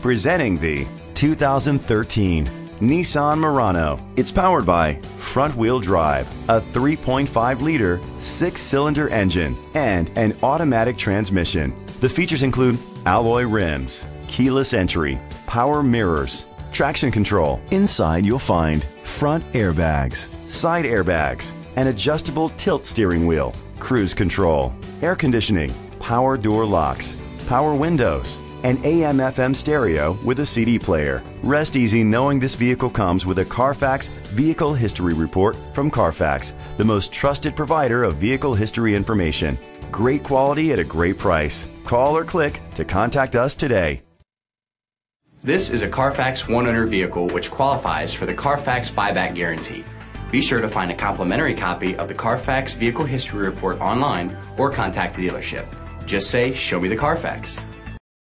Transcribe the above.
Presenting the 2013 Nissan Murano. It's powered by front wheel drive, a 3.5 liter six cylinder engine, and an automatic transmission. The features include alloy rims, keyless entry, power mirrors, traction control. Inside, you'll find front airbags, side airbags, an adjustable tilt steering wheel, cruise control, air conditioning, power door locks, power windows, an AM FM stereo with a CD player. Rest easy knowing this vehicle comes with a Carfax Vehicle History Report from Carfax, the most trusted provider of vehicle history information. Great quality at a great price. Call or click to contact us today. This is a Carfax one owner vehicle which qualifies for the Carfax buyback guarantee. Be sure to find a complimentary copy of the Carfax Vehicle History Report online or contact the dealership. Just say, Show me the Carfax.